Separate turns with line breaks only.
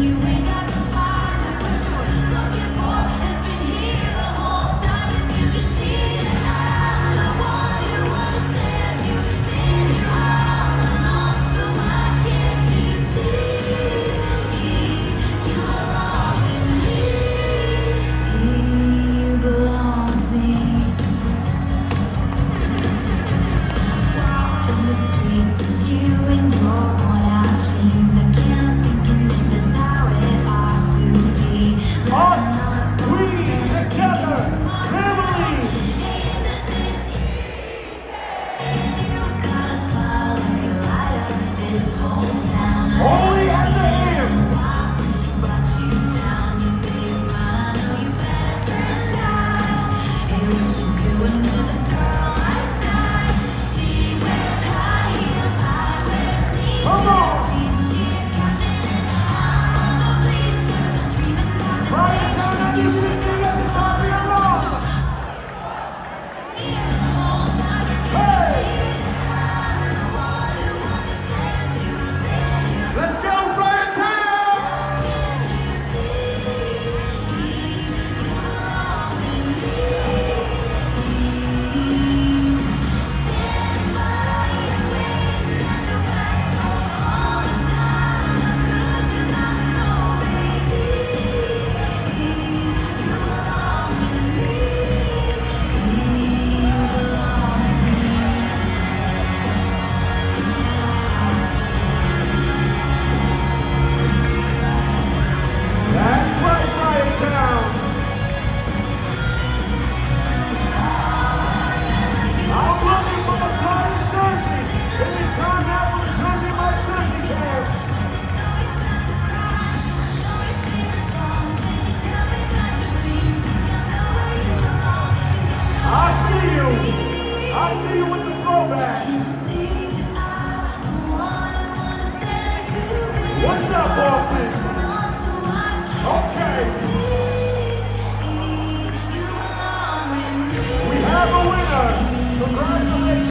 you and I. What's up, Boston? Okay.